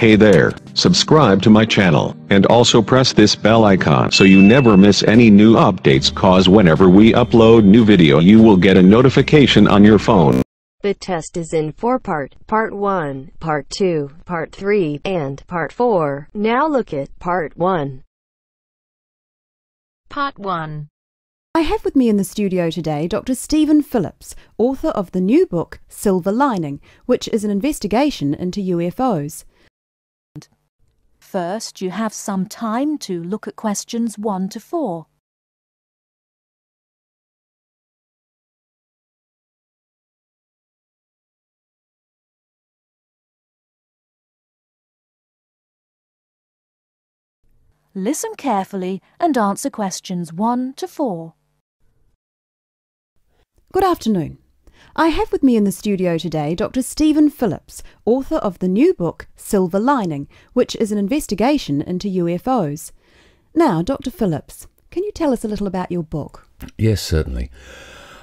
Hey there, subscribe to my channel, and also press this bell icon so you never miss any new updates cause whenever we upload new video you will get a notification on your phone. The test is in four part, part 1, part 2, part 3, and part 4. Now look at part 1. Part 1. I have with me in the studio today Dr. Stephen Phillips, author of the new book Silver Lining, which is an investigation into UFOs. First, you have some time to look at questions 1 to 4. Listen carefully and answer questions 1 to 4. Good afternoon. I have with me in the studio today Dr. Stephen Phillips, author of the new book Silver Lining, which is an investigation into UFOs. Now, Dr. Phillips, can you tell us a little about your book? Yes, certainly.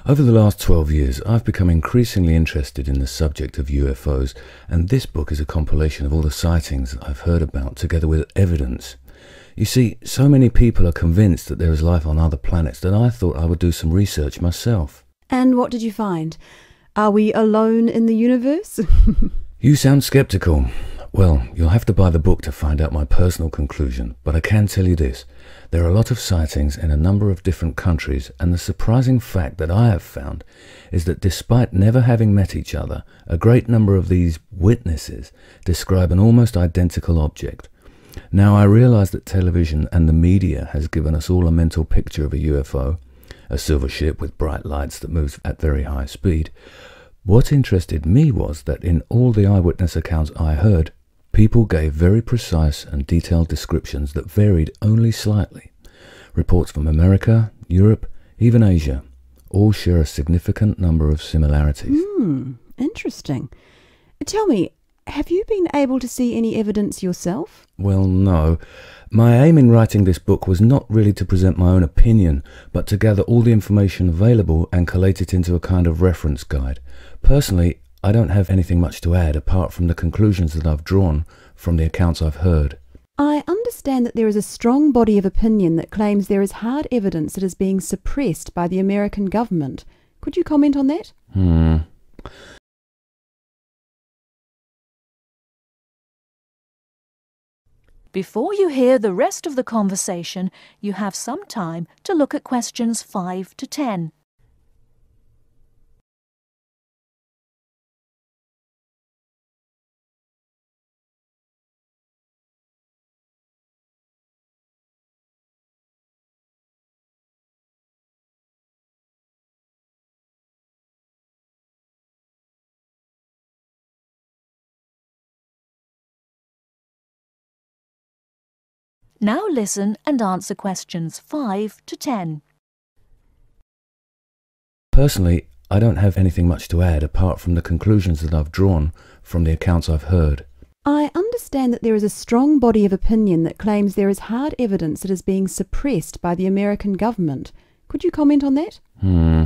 Over the last 12 years, I've become increasingly interested in the subject of UFOs, and this book is a compilation of all the sightings I've heard about, together with evidence. You see, so many people are convinced that there is life on other planets that I thought I would do some research myself. And what did you find? Are we alone in the universe? You sound skeptical. Well, you'll have to buy the book to find out my personal conclusion, but I can tell you this. There are a lot of sightings in a number of different countries, and the surprising fact that I have found is that despite never having met each other, a great number of these witnesses describe an almost identical object. Now, I realize that television and the media has given us all a mental picture of a UFO, a silver ship with bright lights that moves at very high speed. What interested me was that in all the eyewitness accounts I heard, people gave very precise and detailed descriptions that varied only slightly. Reports from America, Europe, even Asia, all share a significant number of similarities. hmm, interesting. Tell me, have you been able to see any evidence yourself? Well, no. My aim in writing this book was not really to present my own opinion, but to gather all the information available and collate it into a kind of reference guide. Personally, I don't have anything much to add apart from the conclusions that I've drawn from the accounts I've heard. I understand that there is a strong body of opinion that claims there is hard evidence that is being suppressed by the American government. Could you comment on that? Hmm. Before you hear the rest of the conversation, you have some time to look at questions 5 to 10. Now listen and answer questions 5 to 10. Personally, I don't have anything much to add apart from the conclusions that I've drawn from the accounts I've heard. I understand that there is a strong body of opinion that claims there is hard evidence that is being suppressed by the American government. Could you comment on that? Hmm.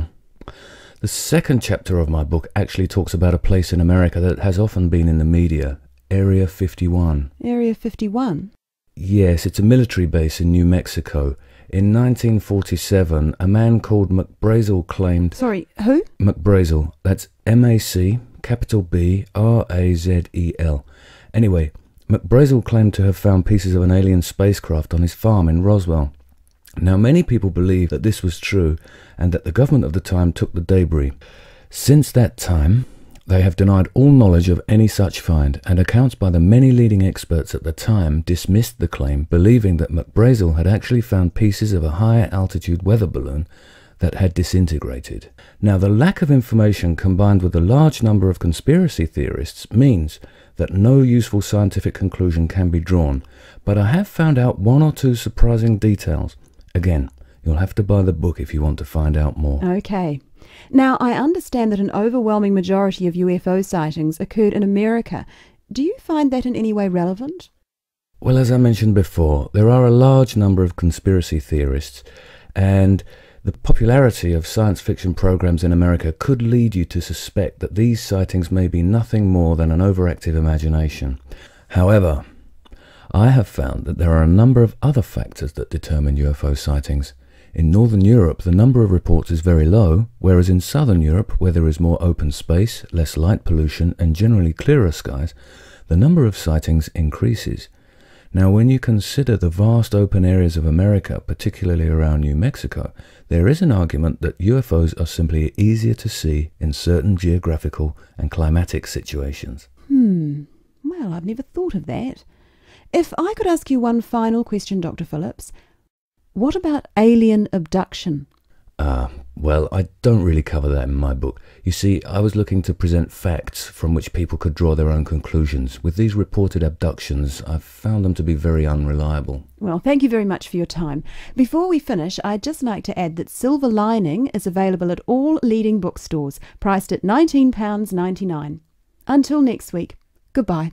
The second chapter of my book actually talks about a place in America that has often been in the media, Area 51. Area 51. Yes, it's a military base in New Mexico. In 1947, a man called MacBrazel claimed. Sorry, who? MacBrazel, that's M A C, capital B, R A Z E L. Anyway, MacBrazel claimed to have found pieces of an alien spacecraft on his farm in Roswell. Now, many people believe that this was true and that the government of the time took the debris. Since that time, they have denied all knowledge of any such find, and accounts by the many leading experts at the time dismissed the claim, believing that MacBrazel had actually found pieces of a higher altitude weather balloon that had disintegrated. Now, the lack of information combined with the large number of conspiracy theorists means that no useful scientific conclusion can be drawn, but I have found out one or two surprising details. Again, you'll have to buy the book if you want to find out more. Okay. Now, I understand that an overwhelming majority of UFO sightings occurred in America. Do you find that in any way relevant? Well, as I mentioned before, there are a large number of conspiracy theorists, and the popularity of science fiction programs in America could lead you to suspect that these sightings may be nothing more than an overactive imagination. However, I have found that there are a number of other factors that determine UFO sightings. In Northern Europe, the number of reports is very low, whereas in Southern Europe, where there is more open space, less light pollution, and generally clearer skies, the number of sightings increases. Now, when you consider the vast open areas of America, particularly around New Mexico, there is an argument that UFOs are simply easier to see in certain geographical and climatic situations. Hmm. Well, I've never thought of that. If I could ask you one final question, Dr. Phillips, what about alien abduction? Ah, well, I don't really cover that in my book. You see, I was looking to present facts from which people could draw their own conclusions. With these reported abductions, I've found them to be very unreliable. Well, thank you very much for your time. Before we finish, I'd just like to add that Silver Lining is available at all leading bookstores, priced at £19.99. Until next week, goodbye.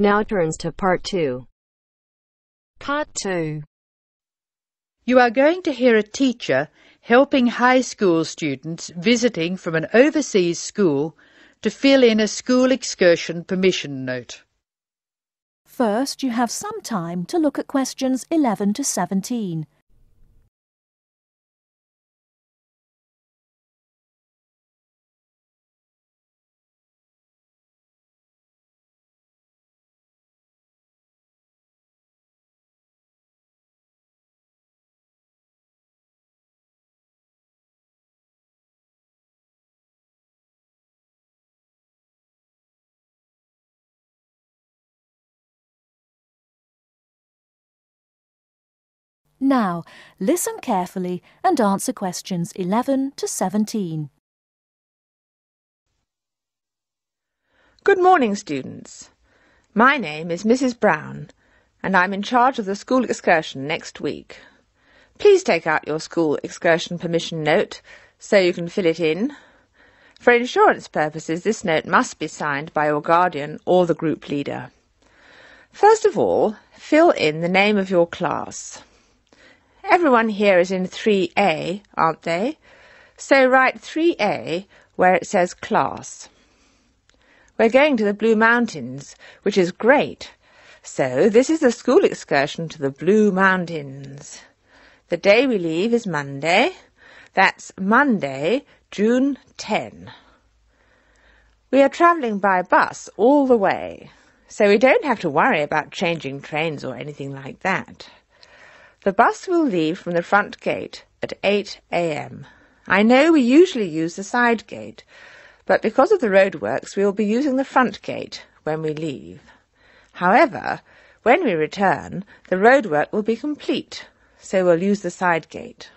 Now turns to part two. Part 2 You are going to hear a teacher helping high school students visiting from an overseas school to fill in a school excursion permission note. First, you have some time to look at questions 11 to 17. Now, listen carefully and answer questions 11 to 17. Good morning, students. My name is Mrs. Brown, and I'm in charge of the school excursion next week. Please take out your school excursion permission note so you can fill it in. For insurance purposes, this note must be signed by your guardian or the group leader. First of all, fill in the name of your class. Everyone here is in 3A, aren't they? So write 3A where it says class. We're going to the Blue Mountains, which is great. So this is the school excursion to the Blue Mountains. The day we leave is Monday. That's Monday, June 10. We are travelling by bus all the way, so we don't have to worry about changing trains or anything like that. The bus will leave from the front gate at 8 a.m. I know we usually use the side gate, but because of the roadworks we will be using the front gate when we leave. However, when we return, the roadwork will be complete, so we'll use the side gate.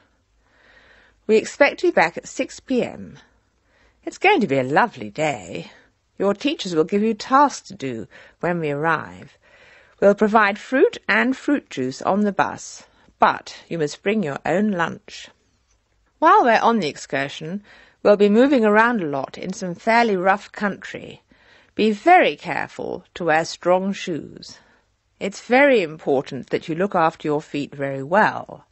We expect to be back at 6 p.m. It's going to be a lovely day. Your teachers will give you tasks to do when we arrive. We'll provide fruit and fruit juice on the bus, but you must bring your own lunch. While we're on the excursion, we'll be moving around a lot in some fairly rough country. Be very careful to wear strong shoes. It's very important that you look after your feet very well.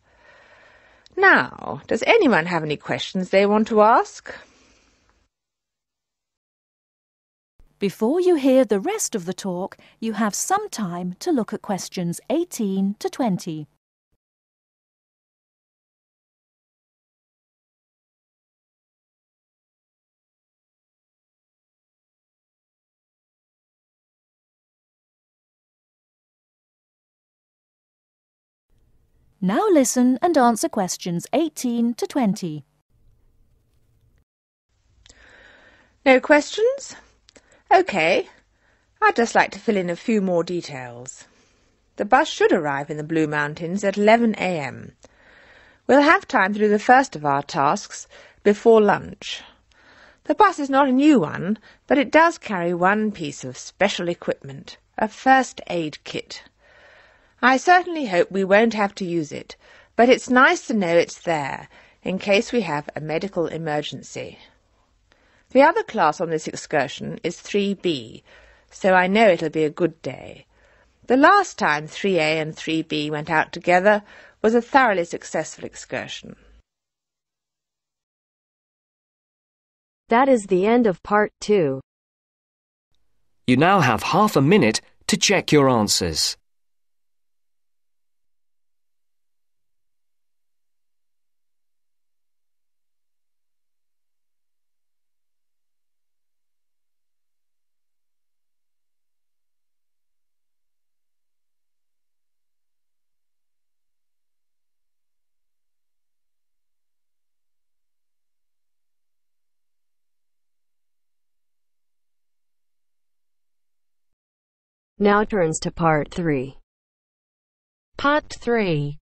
Now, does anyone have any questions they want to ask? Before you hear the rest of the talk, you have some time to look at questions 18 to 20. Now listen and answer questions 18 to 20. No questions? OK. I'd just like to fill in a few more details. The bus should arrive in the Blue Mountains at 11 a.m. We'll have time to do the first of our tasks before lunch. The bus is not a new one, but it does carry one piece of special equipment, a first aid kit. I certainly hope we won't have to use it, but it's nice to know it's there in case we have a medical emergency. The other class on this excursion is 3B, so I know it'll be a good day. The last time 3A and 3B went out together was a thoroughly successful excursion. That is the end of part two. You now have half a minute to check your answers. Now turns to part three. Part three.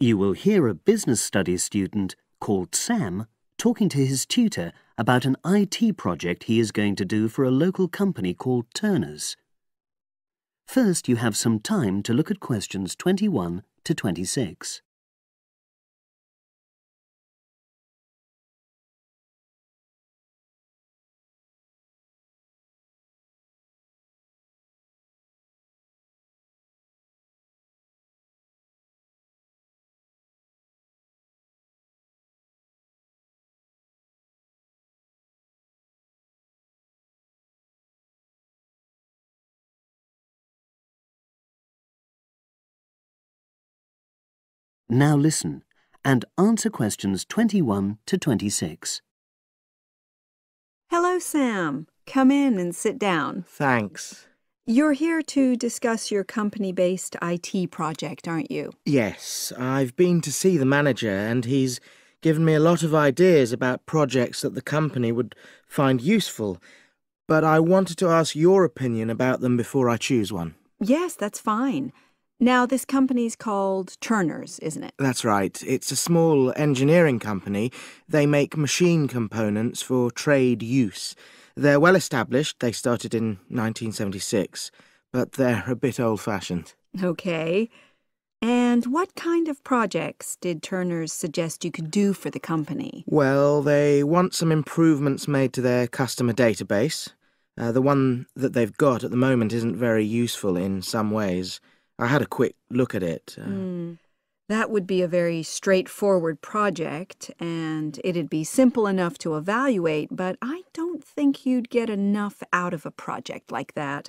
You will hear a business studies student called Sam talking to his tutor about an IT project he is going to do for a local company called Turner's. First, you have some time to look at questions 21 to 26. Now listen and answer questions 21 to 26. Hello, Sam. Come in and sit down. Thanks. You're here to discuss your company based IT project, aren't you? Yes, I've been to see the manager and he's given me a lot of ideas about projects that the company would find useful. But I wanted to ask your opinion about them before I choose one. Yes, that's fine. Now, this company's called Turner's, isn't it? That's right. It's a small engineering company. They make machine components for trade use. They're well established. They started in 1976, but they're a bit old fashioned. Okay. And what kind of projects did Turner's suggest you could do for the company? Well, they want some improvements made to their customer database. Uh, the one that they've got at the moment isn't very useful in some ways. I had a quick look at it. Uh, Mm. That would be a very straightforward project, and it'd be simple enough to evaluate, but I don't think you'd get enough out of a project like that.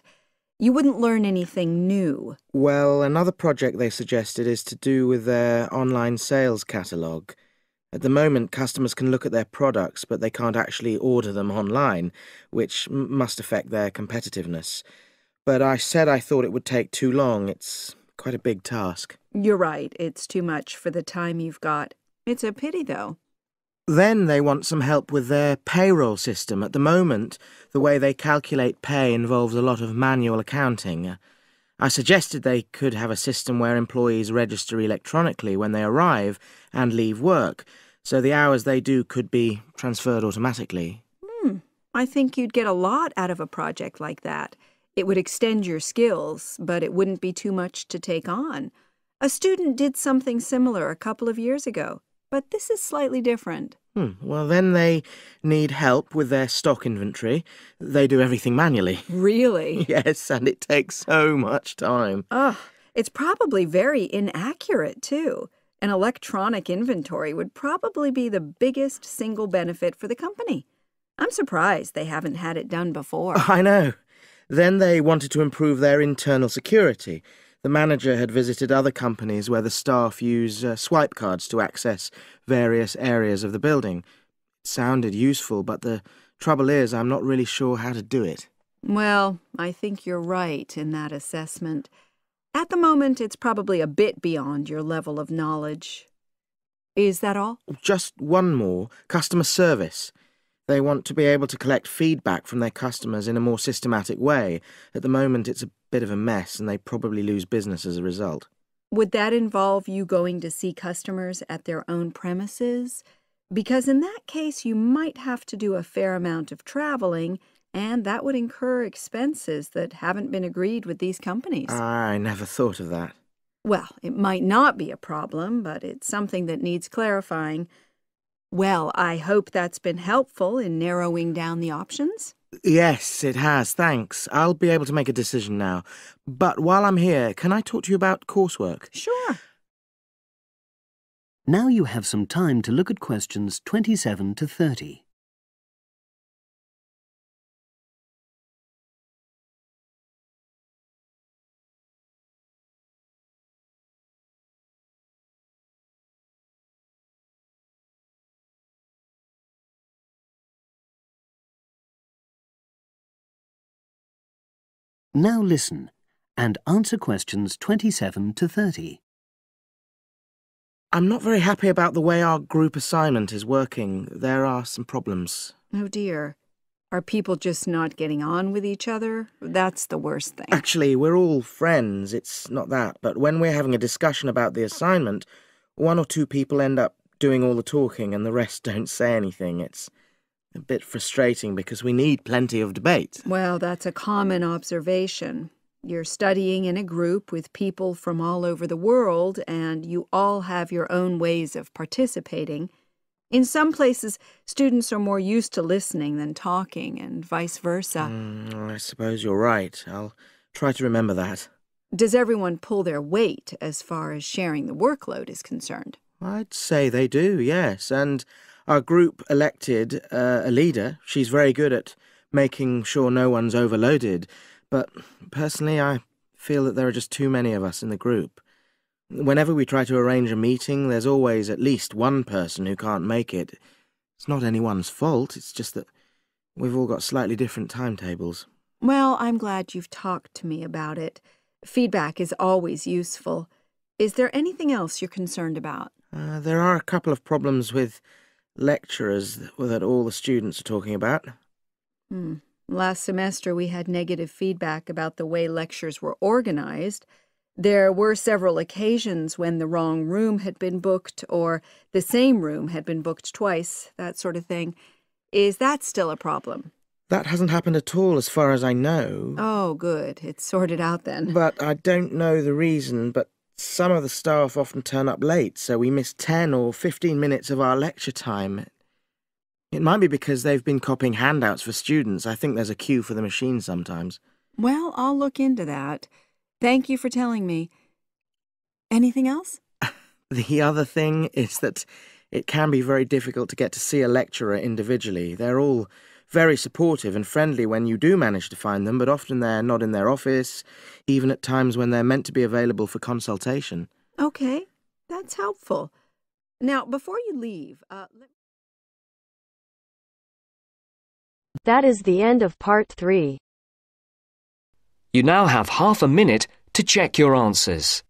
You wouldn't learn anything new. Well, another project they suggested is to do with their online sales catalogue. At the moment, customers can look at their products, but they can't actually order them online, which must affect their competitiveness. But I said I thought it would take too long. It's quite a big task. You're right, it's too much for the time you've got. It's a pity, though. Then they want some help with their payroll system. At the moment, the way they calculate pay involves a lot of manual accounting. I suggested they could have a system where employees register electronically when they arrive and leave work, so the hours they do could be transferred automatically. Hmm, I think you'd get a lot out of a project like that. It would extend your skills, but it wouldn't be too much to take on. A student did something similar a couple of years ago, but this is slightly different. Hmm. Well, then they need help with their stock inventory. They do everything manually. Really? Yes, and it takes so much time. Ugh, it's probably very inaccurate, too. An electronic inventory would probably be the biggest single benefit for the company. I'm surprised they haven't had it done before. I know. Then they wanted to improve their internal security. The manager had visited other companies where the staff use uh, swipe cards to access various areas of the building. It sounded useful, but the trouble is, I'm not really sure how to do it. Well, I think you're right in that assessment. At the moment, it's probably a bit beyond your level of knowledge. Is that all? Just one more customer service. They want to be able to collect feedback from their customers in a more systematic way. At the moment, it's a bit of a mess and they probably lose business as a result. Would that involve you going to see customers at their own premises? Because in that case, you might have to do a fair amount of traveling, and that would incur expenses that haven't been agreed with these companies. I never thought of that. Well, it might not be a problem, but it's something that needs clarifying. Well, I hope that's been helpful in narrowing down the options. Yes, it has, thanks. I'll be able to make a decision now. But while I'm here, can I talk to you about coursework? Sure. Now you have some time to look at questions 27 to 30. Now listen and answer questions 27 to 30. I'm not very happy about the way our group assignment is working. There are some problems. Oh dear. Are people just not getting on with each other? That's the worst thing. Actually, we're all friends. It's not that. But when we're having a discussion about the assignment, one or two people end up doing all the talking and the rest don't say anything. It's a bit frustrating because we need plenty of debate. Well, that's a common observation. You're studying in a group with people from all over the world, and you all have your own ways of participating. In some places, students are more used to listening than talking, and vice versa. Mm, I suppose you're right. I'll try to remember that. Does everyone pull their weight as far as sharing the workload is concerned? I'd say they do, yes. And our group elected uh, a leader. She's very good at making sure no one's overloaded. But personally, I feel that there are just too many of us in the group. Whenever we try to arrange a meeting, there's always at least one person who can't make it. It's not anyone's fault, it's just that we've all got slightly different timetables. Well, I'm glad you've talked to me about it. Feedback is always useful. Is there anything else you're concerned about? Uh, there are a couple of problems with lecturers that all the students are talking about. Hmm. Last semester, we had negative feedback about the way lectures were organized. There were several occasions when the wrong room had been booked or the same room had been booked twice, that sort of thing. Is that still a problem? That hasn't happened at all, as far as I know. Oh, good. It's sorted out then. But I don't know the reason, but some of the staff often turn up late, so we miss 10 or 15 minutes of our lecture time. It might be because they've been copying handouts for students. I think there's a queue for the machine sometimes. Well, I'll look into that. Thank you for telling me. Anything else? The other thing is that it can be very difficult to get to see a lecturer individually. They're all very supportive and friendly when you do manage to find them, but often they're not in their office, even at times when they're meant to be available for consultation. Okay, that's helpful. Now, before you leave, uh, let That is the end of part three. You now have half a minute to check your answers.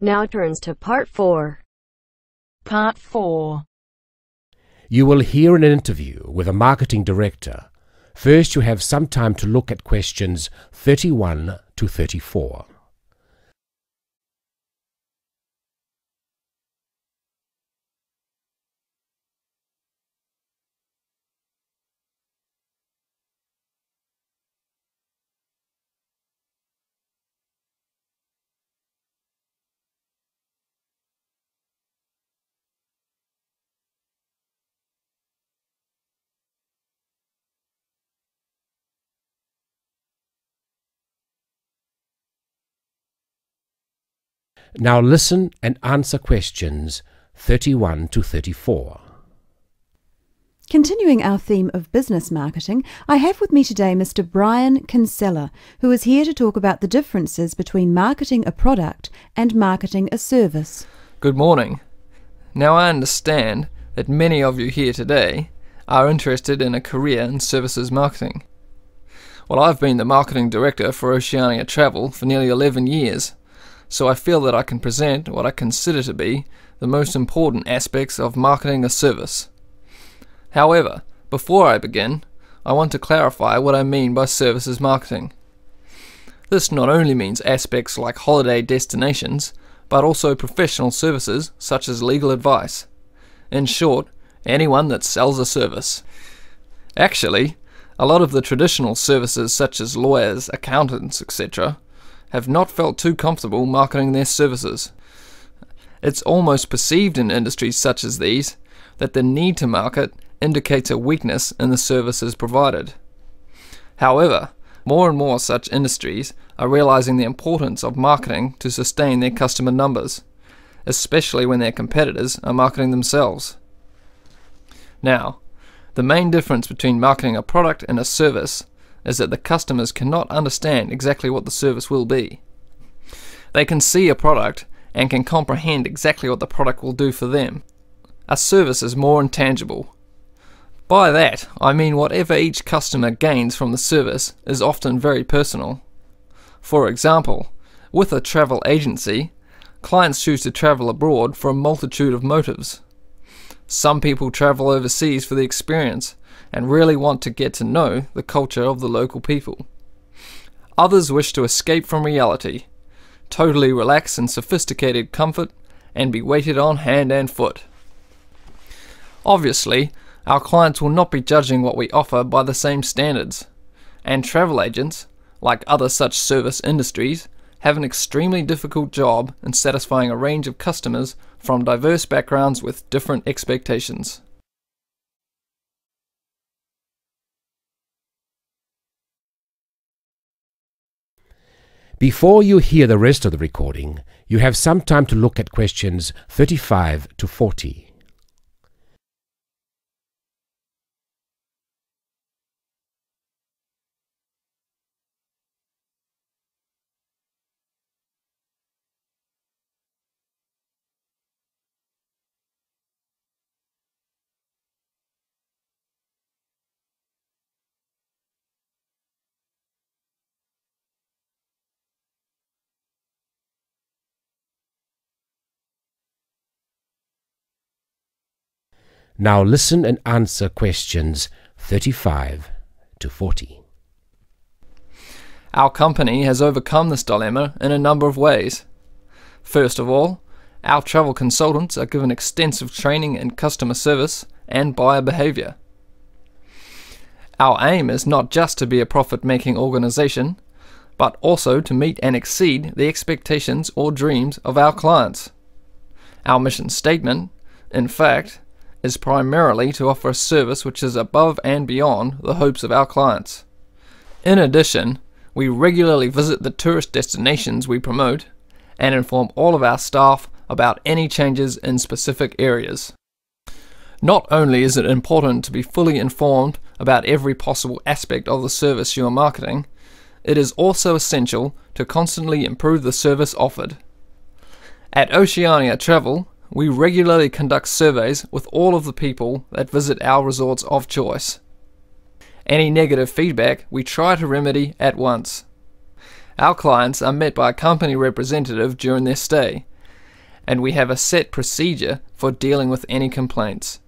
Now turns to part four. Part 4 You will hear an interview with a marketing director. First, you have some time to look at questions 31 to 34. Now listen and answer questions 31 to 34. Continuing our theme of business marketing, I have with me today Mr. Brian Kinsella, who is here to talk about the differences between marketing a product and marketing a service. Good morning. Now I understand that many of you here today are interested in a career in services marketing. Well, I've been the marketing director for Oceania Travel for nearly 11 years, so I feel that I can present what I consider to be the most important aspects of marketing a service. However, before I begin, I want to clarify what I mean by services marketing. This not only means aspects like holiday destinations, but also professional services such as legal advice. In short, anyone that sells a service. Actually, a lot of the traditional services such as lawyers, accountants, etc., have not felt too comfortable marketing their services. It's almost perceived in industries such as these that the need to market indicates a weakness in the services provided. However, more and more such industries are realizing the importance of marketing to sustain their customer numbers, especially when their competitors are marketing themselves. Now, the main difference between marketing a product and a service is that the customers cannot understand exactly what the service will be. They can see a product and can comprehend exactly what the product will do for them. A service is more intangible. By that, I mean whatever each customer gains from the service is often very personal. For example, with a travel agency, clients choose to travel abroad for a multitude of motives. Some people travel overseas for the experience and really want to get to know the culture of the local people. Others wish to escape from reality, totally relax in sophisticated comfort, and be waited on hand and foot. Obviously, our clients will not be judging what we offer by the same standards, and travel agents, like other such service industries, have an extremely difficult job in satisfying a range of customers from diverse backgrounds with different expectations. Before you hear the rest of the recording, you have some time to look at questions 35 to 40. Now listen and answer questions 35 to 40. Our company has overcome this dilemma in a number of ways. First of all, our travel consultants are given extensive training in customer service and buyer behavior. Our aim is not just to be a profit making organization, but also to meet and exceed the expectations or dreams of our clients. Our mission statement, in fact, is primarily to offer a service which is above and beyond the hopes of our clients. In addition, we regularly visit the tourist destinations we promote and inform all of our staff about any changes in specific areas. Not only is it important to be fully informed about every possible aspect of the service you are marketing, it is also essential to constantly improve the service offered. At Oceania Travel, we regularly conduct surveys with all of the people that visit our resorts of choice. Any negative feedback we try to remedy at once. Our clients are met by a company representative during their stay, and we have a set procedure for dealing with any complaints.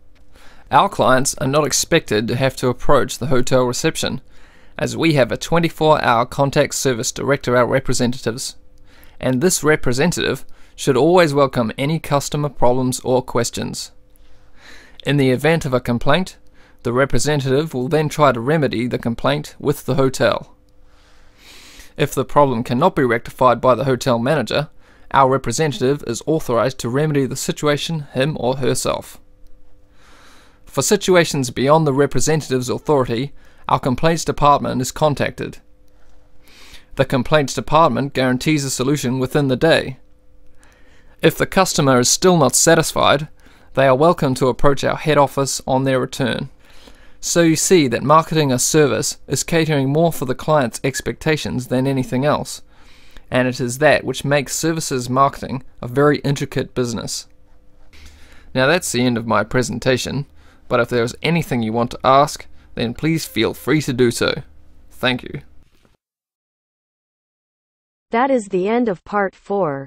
Our clients are not expected to have to approach the hotel reception, as we have a 24 hour contact service direct to our representatives, and this representative should always welcome any customer problems or questions. In the event of a complaint, the representative will then try to remedy the complaint with the hotel. If the problem cannot be rectified by the hotel manager, our representative is authorized to remedy the situation him or herself. For situations beyond the representative's authority, our complaints department is contacted. The complaints department guarantees a solution within the day, if the customer is still not satisfied, they are welcome to approach our head office on their return. So you see that marketing a service is catering more for the client's expectations than anything else, and it is that which makes services marketing a very intricate business. Now that's the end of my presentation, but if there is anything you want to ask, then please feel free to do so. Thank you. That is the end of part 4.